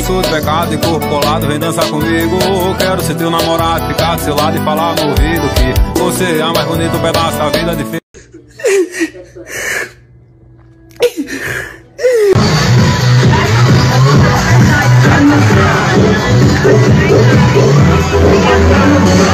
de pecado e corpo colado, vem dançar comigo. Quero ser teu namorado, ficar do seu lado e falar no ouvido que você é mais bonito pedaço da vida de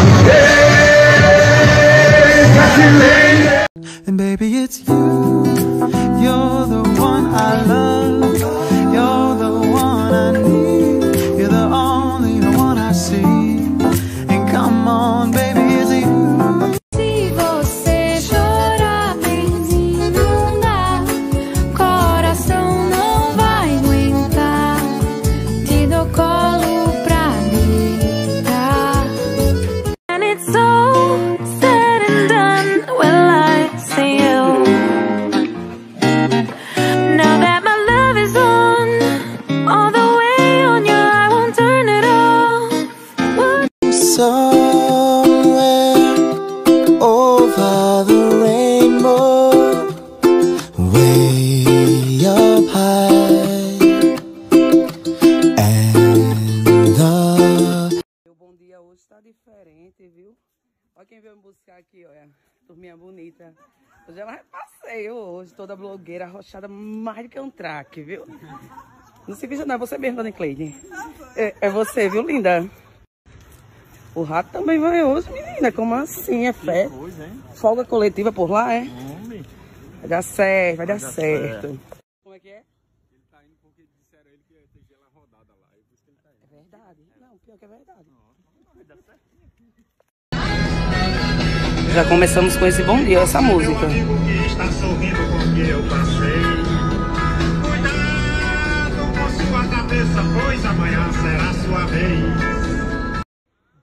Olha quem veio me buscar aqui, olha. Turminha bonita. Hoje ela passeio hoje, toda blogueira, arrochada, mais do que um traque, viu? Não se veja não, é você mesmo, Dona Cleide. É, é você, viu, linda? O rato também vai hoje, menina. Como assim? É fé? Folga coletiva por lá, é? Vai dar certo, vai dar certo. Como é que é? É verdade. Não, pior que é verdade. Já começamos com esse bom dia, essa música. amigo que sorrindo porque eu passei. Cuidado com sua cabeça, pois amanhã será sua vez.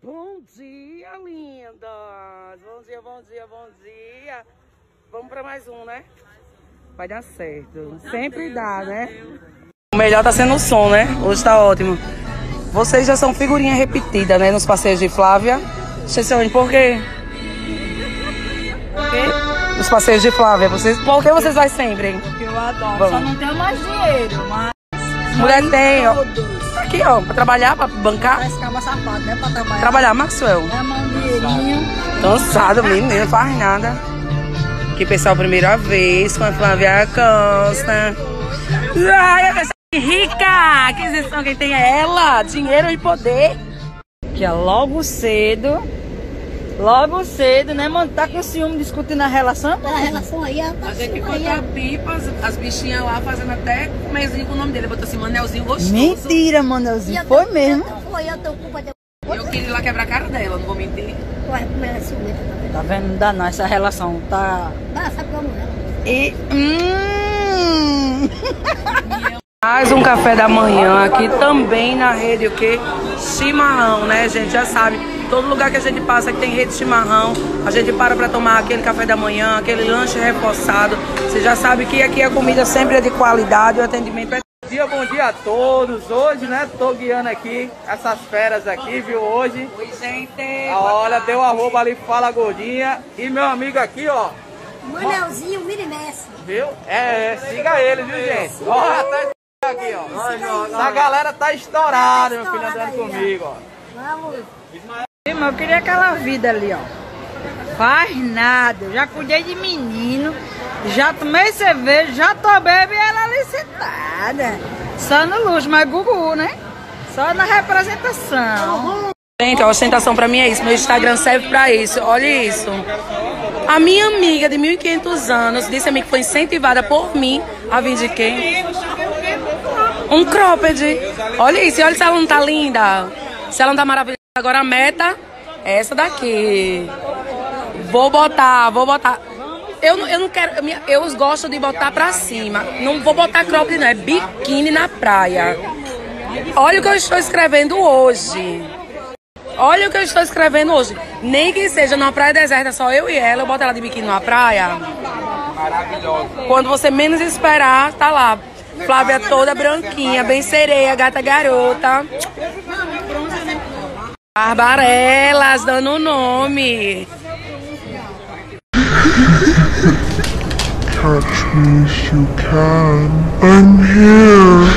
Bom dia, lindas! Bom dia, bom dia, bom dia! Vamos para mais um, né? Vai dar certo. Sempre dá, né? O melhor tá sendo o som, né? Hoje tá ótimo. Vocês já são figurinha repetida, né? Nos passeios de Flávia. Quê? Por quê? Nos passeios de Flávia. Vocês, por que vocês vai sempre, hein? Eu adoro. Vamos. Só não tenho mais dinheiro, mas. Mulher tem, ó. Aqui, ó, pra trabalhar, pra bancar. Vai ficar mais safado, né? Pra trabalhar. Trabalhar, Maxwell. É. Cansado, menino, não faz nada. Aqui, pessoal, primeira vez com a Flávia Costa. Ai, a pessoa rica! Aquisição, quem tem é ela, dinheiro e poder. Que é logo cedo. Logo cedo, né, mano? Tá com ciúme discutindo a relação? A relação aí, ela tá A gente assim, aí, encontrou pipas, as bichinhas lá fazendo até comezinho com o nome dele. Botou assim, Manelzinho gostoso. Mentira, Manelzinho. Foi mesmo. Foi, eu tô culpa de Eu queria ir lá quebrar a cara dela, não vou mentir. Ué, como ela é ciumenta também. Tá vendo? Não dá não, essa relação tá. Ela sabe como é. E. Hum. Mais um café da manhã aqui também na rede o quê? Chimarrão, né, gente? Já sabe, todo lugar que a gente passa que tem rede de chimarrão, a gente para pra tomar aquele café da manhã, aquele lanche reforçado. Você já sabe que aqui a comida sempre é de qualidade, o atendimento é Bom dia, bom dia a todos. Hoje, né, tô guiando aqui essas feras aqui, viu, hoje. Oi, gente. Olha, deu arroba ali, fala gordinha. E meu amigo aqui, ó, Manelzinho, Mini Messi. viu? É, é, siga ele, viu, gente? Ó, tá aqui, ó. Essa galera tá estourada, meu filho, andando comigo, ó. Vamos. Irmão, eu queria aquela vida ali, ó. Faz nada. Eu já cuidei de menino. Já tomei cerveja, já tô bebe e ela ali sentada. Só no luxo, mas Gugu, né? Só na representação. Gente, a ostentação pra mim é isso. Meu Instagram serve pra isso. Olha isso. A minha amiga de 1.500 anos disse a mim que foi incentivada por mim a vir de quem? Um cropped. Olha isso. Olha se ela não tá linda. Se ela não tá maravilhosa. Agora a meta é essa daqui. Vou botar, vou botar. Eu, não- eu não quero. eu gosto de botar pra cima. Não vou botar cropped, não. É biquíni na praia. Olha o que eu estou escrevendo hoje. Olha o que eu estou escrevendo hoje. Nem que seja numa praia deserta, só eu e ela, eu boto ela de biquíni numa praia. Maravilhosa. Quando você menos esperar, tá lá. Flávia toda branquinha, bem sereia, gata garota. Barbarelas, dando o nome. Catch me if you can. I'm here.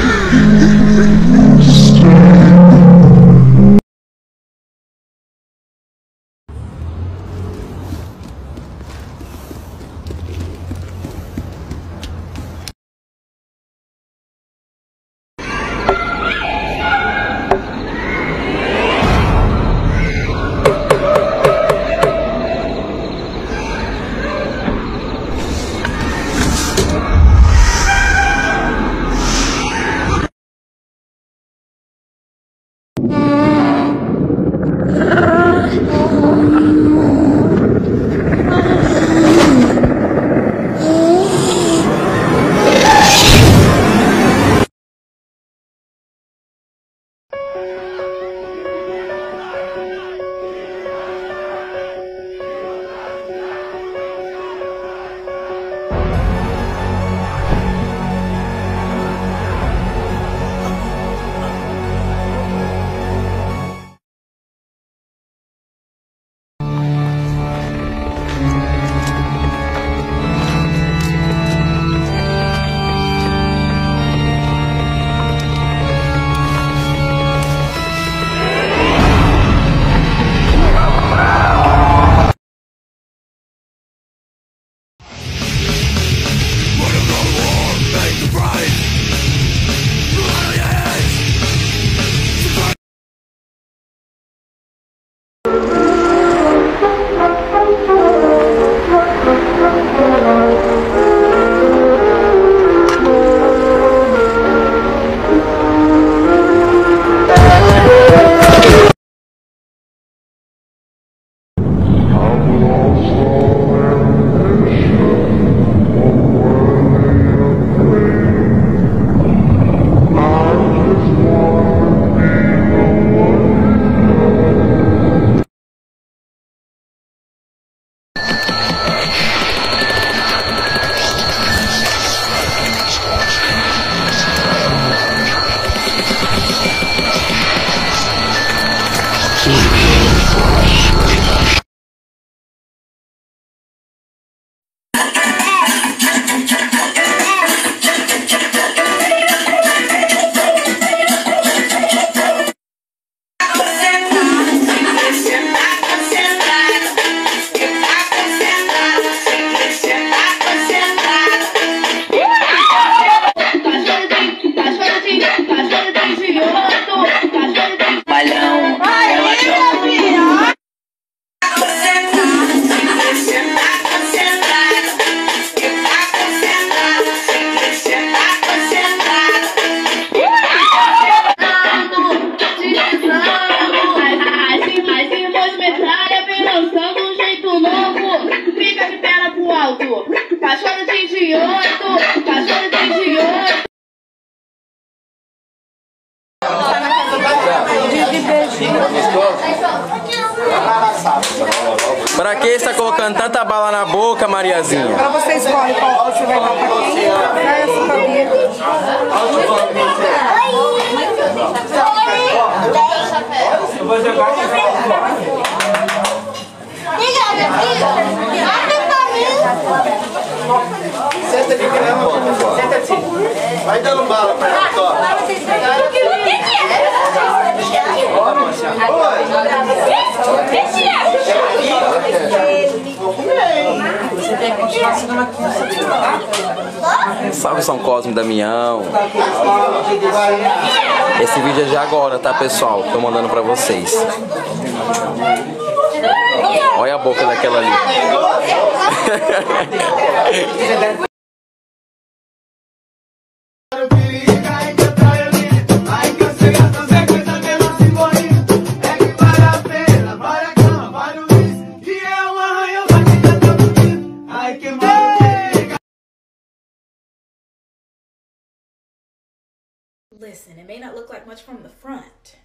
Cachorro tem de oito, cachorro tem de oito. Pra que está colocando tanta bala na boca, Mariazinha? Pra você escolhe qual você vai dar pra quem? Pra essa família. Oi! Oi! Eu vou Salve São Cosme Damião. Esse vídeo é de agora, tá, pessoal? Tô mandando pra vocês. Olha a boca daquela ali. Listen, it may not look like much from the front.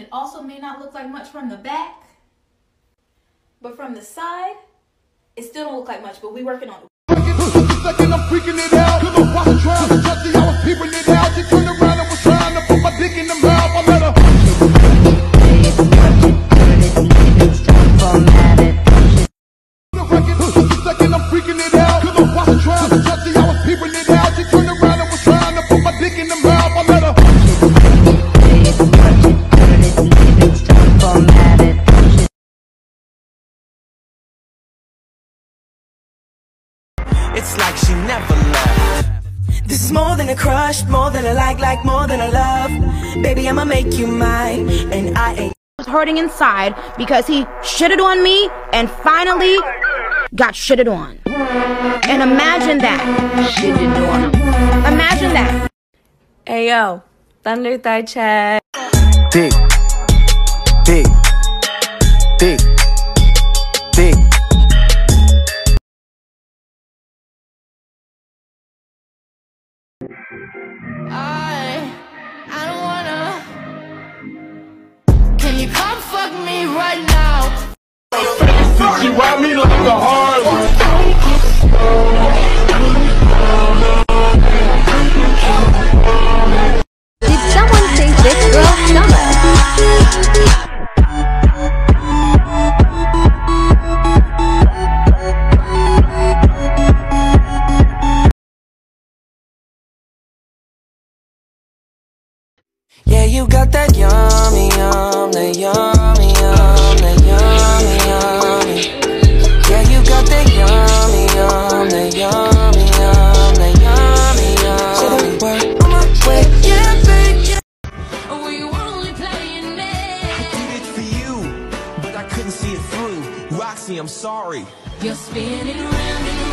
It also may not look like much from the back. But from the side, it still don't look like much, but we working on it. More than a more than a like, like more than a love. Baby, I'ma make you mine, and I ain't. was hurting inside because he shitted on me and finally got shitted on. And imagine that. Shitted on him. Imagine that. Ayo, Thunder Thigh check. Dick. Dick. Dick. Dick. She ride me like a hard Did someone say this girl summer? Yeah, you got that yummy, yum, that yum. mercy, I'm sorry. You're spinning around and round.